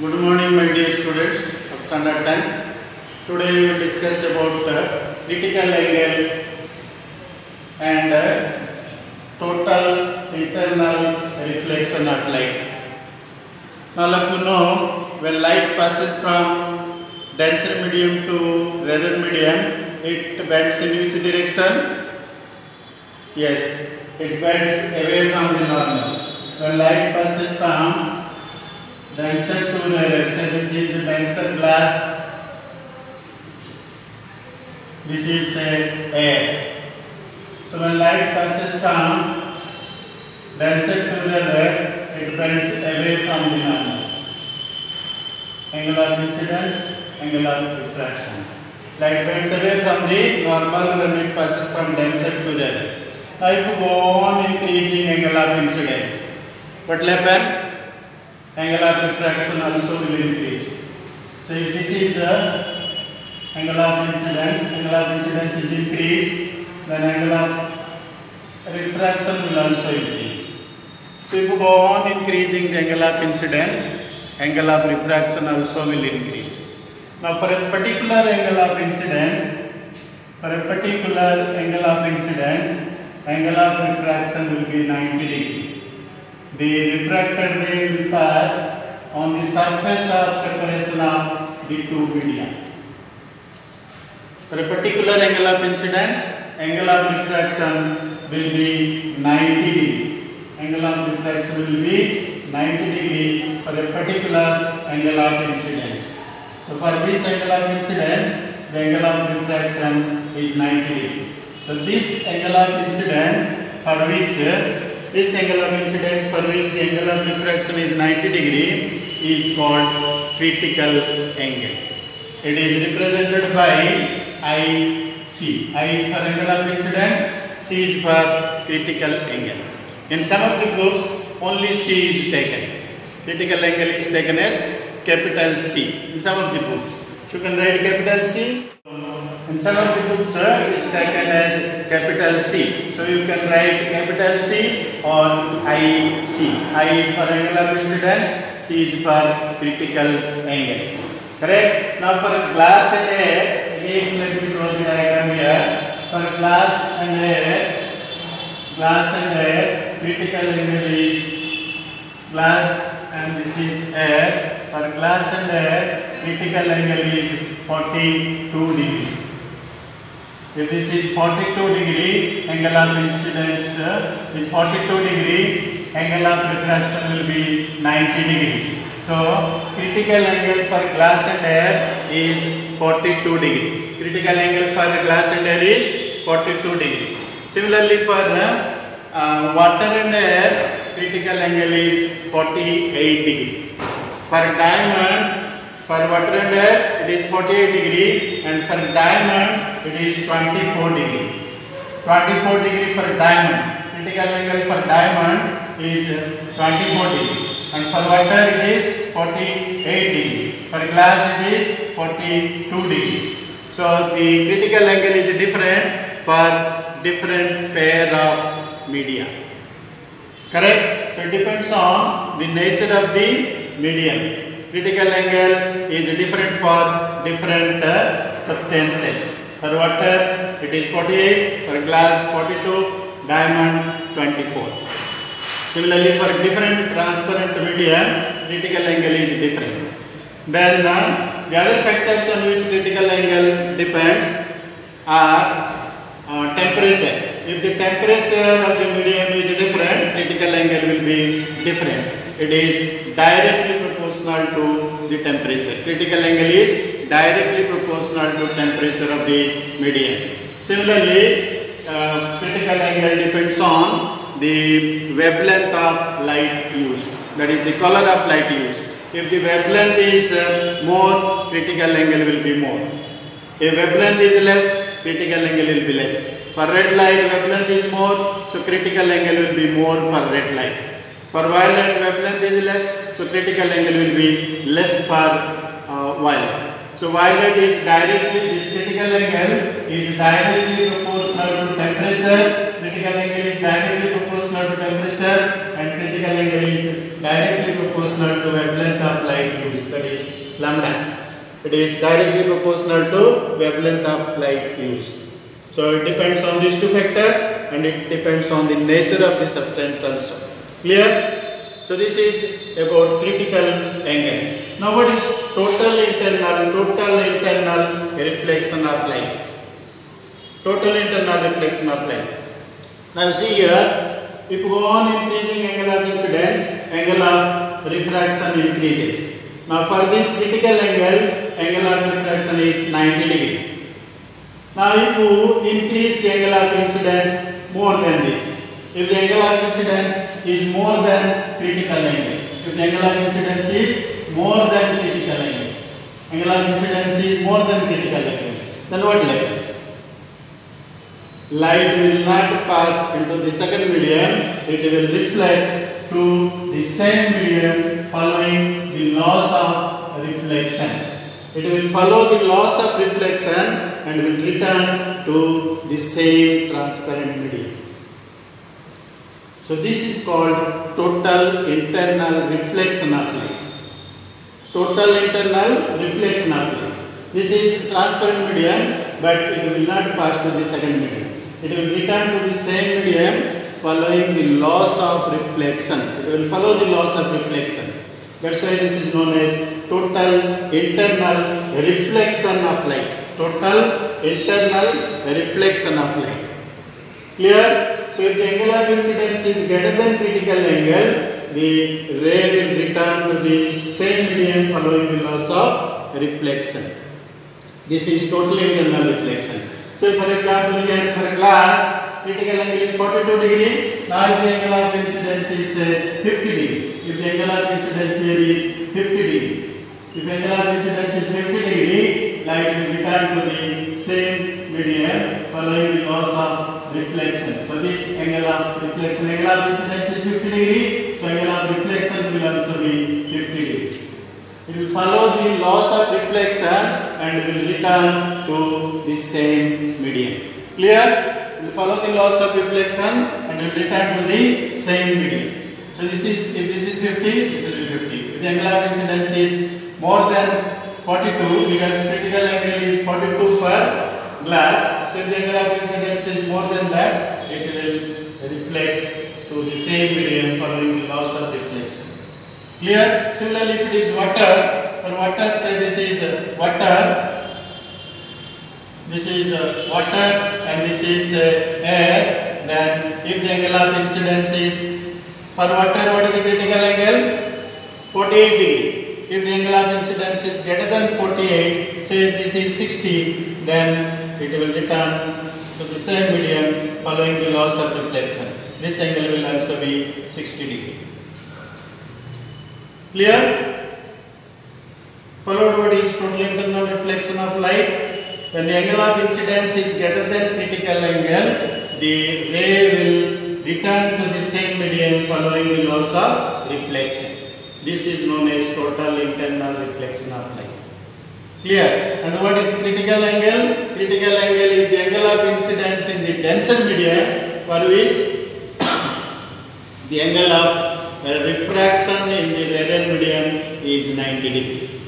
Good morning, my dear students of standard 10th. Today we will discuss about the critical angle and uh, total internal reflection of light. Now, let you know when light passes from denser medium to rarer medium, it bends in which direction? Yes, it bends away from the normal. When light passes from the denser glass, this is say air. So when light passes from denser to rarer, it bends away from the normal. Angle of incidence, angle of refraction. Light bends away from the normal when it passes from denser to rarer. Now if you go on increasing angle of incidence, what will happen? Angle of refraction also will increase. So if this is the angle of incidence, angle of incidence is increased, then angle of refraction will also increase. So if you go on increasing the angle of incidence, angle of refraction also will increase. Now for a particular angle of incidence, for a particular angle of incidence, angle of refraction will be 90 degree. The refracted ray will pass on the surface of separation of the two media. For a particular angle of incidence, angle of refraction will be 90 degree. Angle of refraction will be 90 degree for a particular angle of incidence. So for this angle of incidence, the angle of refraction is 90 degree. So this angle of incidence for which this angle of incidence for which the angle of refraction is 90 degree is called critical angle. It is represented by IC. I is for angle of incidence, C is for critical angle. In some of the books, only C is taken. Critical angle is taken as capital C. In some of the books, you can write capital C. In some of the books, uh, is taken as capital C. So you can write capital C or IC. I is for of incidence, C is for critical angle. Correct? Now for glass and air, again let me draw the diagram here. For glass and air, glass and air, critical angle is glass and this is air. For glass and air, critical angle is 42 degree. If this is 42 degree, angle of incidence uh, is 42 degree, angle of refraction will be 90 degree. So, critical angle for glass and air is 42 degree. Critical angle for glass and air is 42 degree. Similarly, for uh, uh, water and air, critical angle is 48 degree. For diamond, for water and air, it is 48 degree, and for diamond, it is 24 degree. 24 degree for diamond. Critical angle for diamond is 24 degree and for water it is 48 degree. For glass it is 42 degree. So the critical angle is different for different pair of media. Correct? So it depends on the nature of the medium. Critical angle is different for different uh, substances. For water it is 48, for glass 42, diamond 24. Similarly, for different transparent media, critical angle is different. Then uh, the other factors on which critical angle depends are uh, temperature. If the temperature of the medium is different, critical angle will be different. It is directly proportional to the temperature. Critical angle is directly proportional to temperature of the medium. Similarly, uh, critical angle depends on the wavelength of light used that is the color of light used. If the wavelength is uh, more critical angle will be more. If wavelength is less critical angle will be less. For red light wavelength is more so critical angle will be more for red light. For violet wavelength is less so critical angle will be less for uh, violet so violet is directly this critical angle is directly proportional to temperature critical angle is directly proportional to temperature and critical angle is directly proportional to wavelength of light used. lambda. It is directly proportional to wavelength of light used. So it depends on these two factors and it depends on the nature of the substance also. Clear? So this is about critical angle. Now what is total internal, total internal reflection of light? Total internal reflection of light. Now see here, if go on increasing angle of incidence, angle of refraction increases. Now for this critical angle, angle of refraction is 90 degree. Now if you increase the angle of incidence more than this, if the angle of incidence is more than critical angle, if the angle of incidence is more than critical angle, angle of incidence is more than critical angle, then what will? Light will not pass into the second medium, it will reflect to the same medium following the laws of reflection. It will follow the laws of reflection and will return to the same transparent medium. So this is called total internal reflection of light. Total internal reflection of light. This is transparent medium but it will not pass to the second medium. It will return to the same medium following the laws of reflection. It will follow the laws of reflection. That's why this is known as total internal reflection of light. Total internal reflection of light. Clear? So if the angle of incidence is greater than critical angle, the ray will return to the same medium following the laws of reflection. This is total internal reflection. So for example here for a glass, critical angle is 42 degree. Now if the angle of incidence is uh, 50 degree. If the angle of incidence here is 50 degree. If angle of incidence is 50 degree, light will return to the same medium following the laws of reflection. So this angle of reflection, angle of incidence is 50 degree. So angle of reflection will also be 50 degree. It will follow the laws of reflection and will return to the same medium. Clear? It will follow the laws of reflection and will return to the same medium. So this is if this is 50, this will be 50. If the angle of incidence is more than 42 because critical angle is 42 for glass. So if the angle of incidence is more than that, to the same medium following the laws of reflection. Clear? Similarly, if it is water, for water, say this is water, this is uh, water and this is uh, air, then if the angle of incidence is, for water, what is the critical angle? 48 degree. If the angle of incidence is greater than 48, say this is 60, then it will return to the same medium following the laws of reflection. This angle will also be 60 degree. Clear? Followed what is total internal reflection of light. When the angle of incidence is greater than critical angle, the ray will return to the same medium following the laws of reflection. This is known as total internal reflection of light. Clear? And what is critical angle? Critical angle is the angle of incidence in the denser medium for which the angle of uh, refraction in the rarer medium is 90 degree.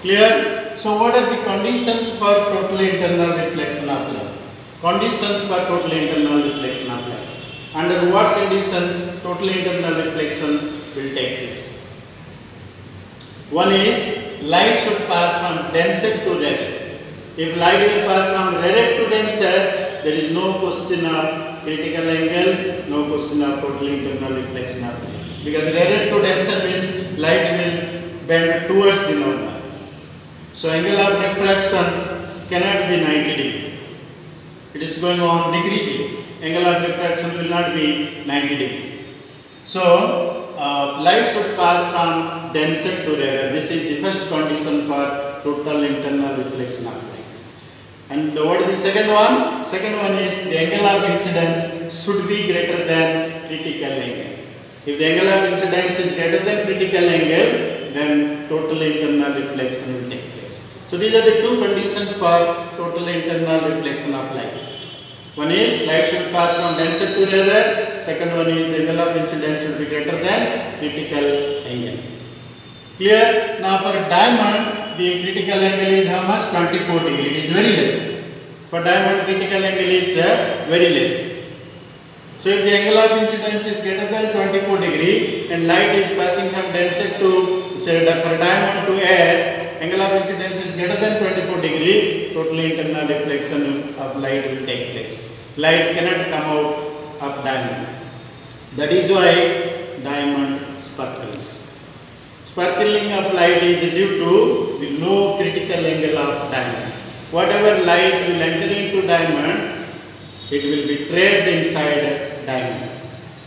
Clear? So what are the conditions for total internal reflection of light? Conditions for total internal reflection of light. Under what condition total internal reflection will take place? One is light should pass from denser to rarer. If light will pass from rarer to denser, there is no question of critical angle, no question of total internal reflection of light. Because rarer to denser means light will bend towards the normal. So angle of refraction cannot be 90 degree. It is going on decreasing. Angle of refraction will not be 90 degree. So uh, light should pass from denser to rarer. This is the first condition for total internal reflection of light. And what is the second one? Second one is the angle of incidence should be greater than critical angle. If the angle of incidence is greater than critical angle, then total internal reflection will take place. So these are the two conditions for total internal reflection of light. One is light should pass from denser to rarer. Second one is the angle of incidence should be greater than critical angle. Clear? Now for diamond, the critical angle is how much? 24 degree. It is very less. For diamond, critical angle is uh, very less. So if the angle of incidence is greater than 24 degree and light is passing from denser to say for diamond to air, angle of incidence is greater than 24 degree, total internal reflection of light will take place. Light cannot come out of diamond. That is why diamond sparkles. Sparkling of light is due to the low critical angle of diamond. Whatever light will enter into diamond, it will be trapped inside diamond.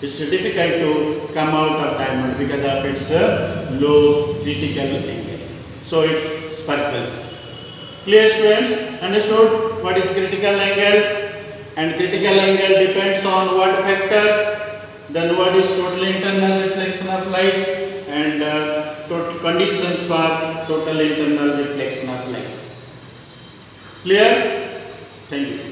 It's difficult to come out of diamond because of its uh, low critical angle. So it sparkles. Clear students? Understood what is critical angle? And critical angle depends on what factors? Then what is total internal reflection of light and uh, conditions for total internal reflection of light. Clear? Thank you.